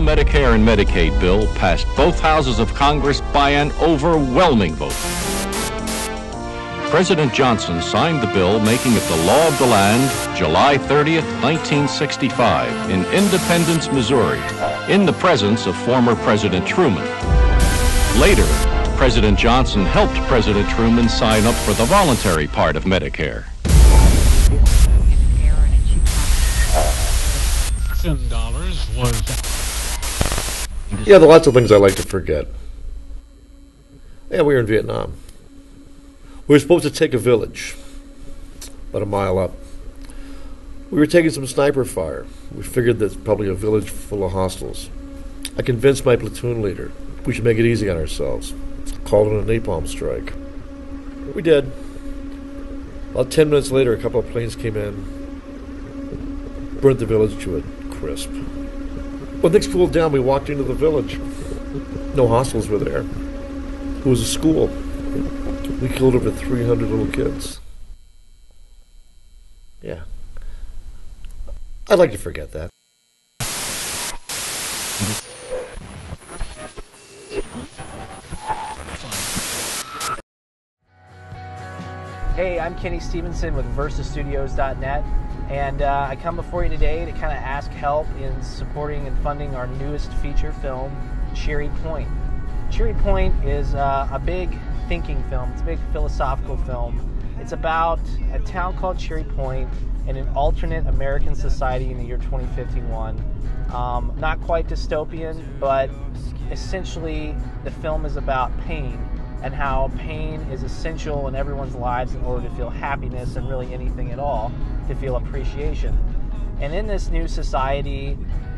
Medicare and Medicaid bill passed both houses of Congress by an overwhelming vote. President Johnson signed the bill making it the law of the land July 30th, 1965, in Independence, Missouri, in the presence of former President Truman. Later, President Johnson helped President Truman sign up for the voluntary part of Medicare. dollars was Yeah, there are lots of things I like to forget. Yeah, we were in Vietnam. We were supposed to take a village, about a mile up. We were taking some sniper fire. We figured that's probably a village full of hostiles. I convinced my platoon leader we should make it easy on ourselves. Called it a napalm strike. We did. About ten minutes later, a couple of planes came in, burnt the village to a crisp. When things cooled down, we walked into the village. No hostels were there. It was a school. We killed over 300 little kids. Yeah. I'd like to forget that. Hey, I'm Kenny Stevenson with VersaStudios.net, and uh, I come before you today to kind of ask help in supporting and funding our newest feature film, Cherry Point. Cherry Point is uh, a big thinking film, it's a big philosophical film. It's about a town called Cherry Point in an alternate American society in the year 2051. Um, not quite dystopian, but essentially the film is about pain and how pain is essential in everyone's lives in order to feel happiness and really anything at all, to feel appreciation. And in this new society,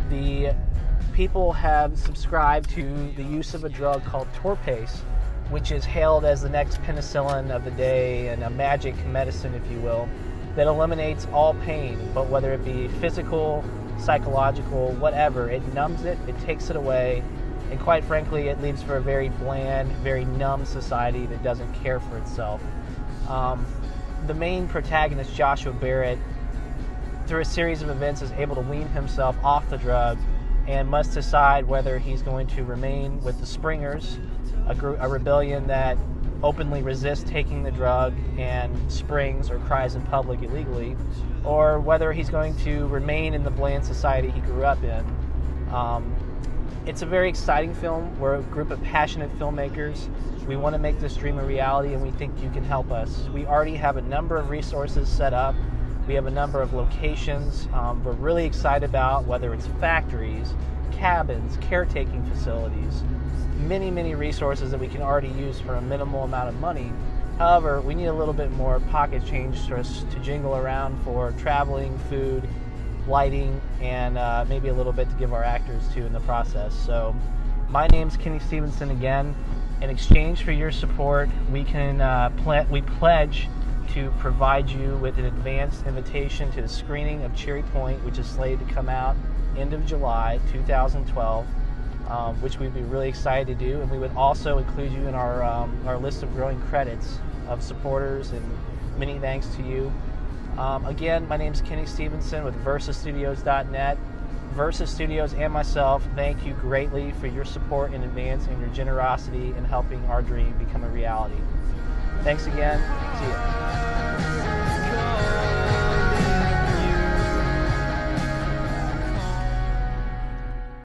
the people have subscribed to the use of a drug called Torpase, which is hailed as the next penicillin of the day and a magic medicine, if you will, that eliminates all pain, but whether it be physical, psychological, whatever, it numbs it, it takes it away, and quite frankly, it leaves for a very bland, very numb society that doesn't care for itself. Um, the main protagonist, Joshua Barrett, through a series of events, is able to wean himself off the drug and must decide whether he's going to remain with the Springers, a, group, a rebellion that openly resists taking the drug and springs or cries in public illegally, or whether he's going to remain in the bland society he grew up in. Um, it's a very exciting film. We're a group of passionate filmmakers. We want to make this dream a reality, and we think you can help us. We already have a number of resources set up. We have a number of locations um, we're really excited about, whether it's factories, cabins, caretaking facilities, many, many resources that we can already use for a minimal amount of money. However, we need a little bit more pocket change for us to jingle around for traveling, food, lighting, and uh, maybe a little bit to give our actors too in the process. So, my name's Kenny Stevenson again. In exchange for your support, we can uh, ple- we pledge to provide you with an advanced invitation to the screening of Cherry Point, which is slated to come out end of July 2012. Um, which we'd be really excited to do, and we would also include you in our um, our list of growing credits of supporters. And many thanks to you. Um, again, my name is Kenny Stevenson with VersaStudios.net. Versa Studios and myself thank you greatly for your support in advance and your generosity in helping our dream become a reality. Thanks again. See you.